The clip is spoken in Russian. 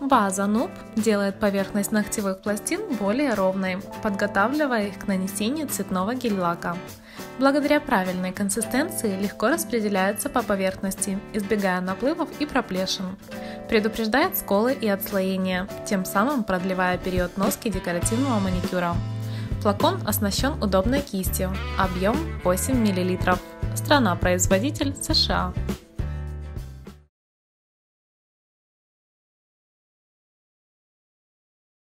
Ваза Нуб делает поверхность ногтевых пластин более ровной, подготавливая их к нанесению цветного гель-лака. Благодаря правильной консистенции легко распределяется по поверхности, избегая наплывов и проплешин. Предупреждает сколы и отслоения, тем самым продлевая период носки декоративного маникюра. Флакон оснащен удобной кистью, объем 8 мл. Страна-производитель США.